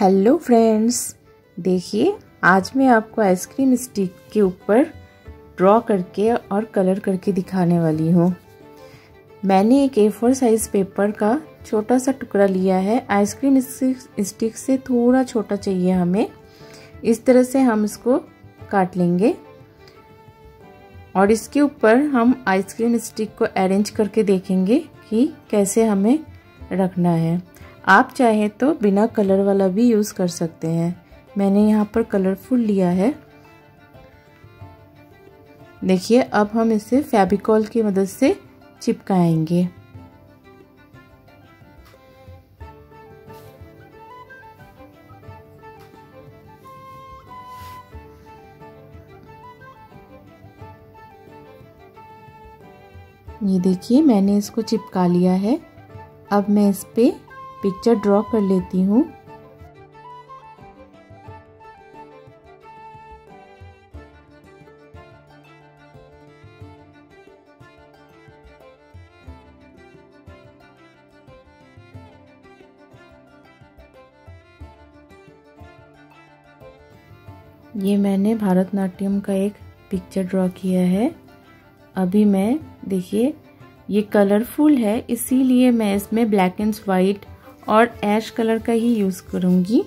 Hello friends, देखिए, आज मैं आपको आइसक्रीम स्टिक के ऊपर ड्रॉ करके और कलर करके दिखाने वाली हूँ। मैंने एक ए फोर साइज़ पेपर का छोटा सा टुकड़ा लिया है। आइसक्रीम स्टिक से थोड़ा छोटा चाहिए हमें। इस तरह से हम इसको काट लेंगे। और इसके ऊपर हम आइसक्रीम स्टिक को अरेंज करके देखेंगे कि कैसे हमें रखना है। आप चाहें तो बिना कलर वाला भी यूज़ कर सकते हैं। मैंने यहाँ पर कलरफुल लिया है। देखिए, अब हम इसे फेबिकॉल की मदद से चिपकाएँगे। ये देखिए, मैंने इसको चिपका लिया है। अब मैं इस पर पिक्चर ड्रॉ कर लेती हूँ। ये मैंने भारतनाट्यम का एक पिक्चर ड्रॉ किया है। अभी मैं, देखिए, ये कलरफुल है, इसीलिए मैं इसमें ब्लैक एंड वाइट और ऐश कलर का ही यूज़ करूँगी।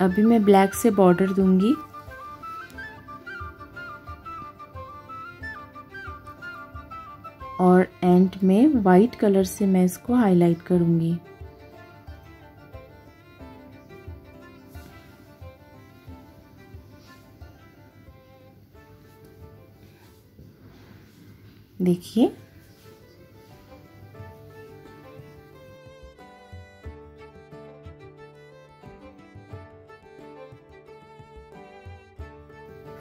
अभी मैं ब्लैक से बॉर्डर दूँगी। और एंड में वाइट कलर से मैं इसको हाईलाइट करूँगी। देखिए।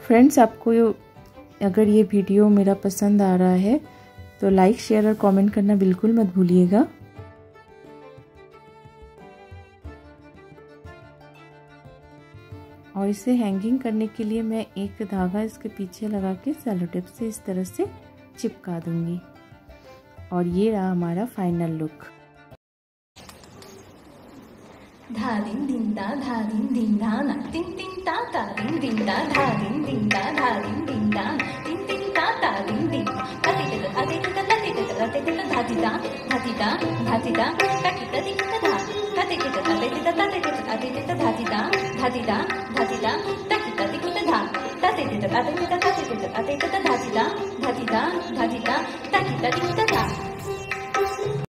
फ्रेंड्स आपको अगर ये वीडियो मेरा पसंद आ रहा है तो लाइक शेयर और कमेंट करना बिल्कुल मत भूलिएगा। और इसे हैंगिंग करने के लिए मैं एक धागा इसके पीछे लगा के सेलो टिप से इस तरह से चिपका दूँगी। और ये रहा हमारा फाइनल लुक धादिन दिंदा धादिन दिंदा, ना तिन तिन ता ता दिन दिंदा धादिन दिंदा। तिन अति तत धातिता धातिता धातिता तकित दिकित धा तति तत अति तत अति तत अति तत धातिता धातिता धातिता तकित दिकित धा तति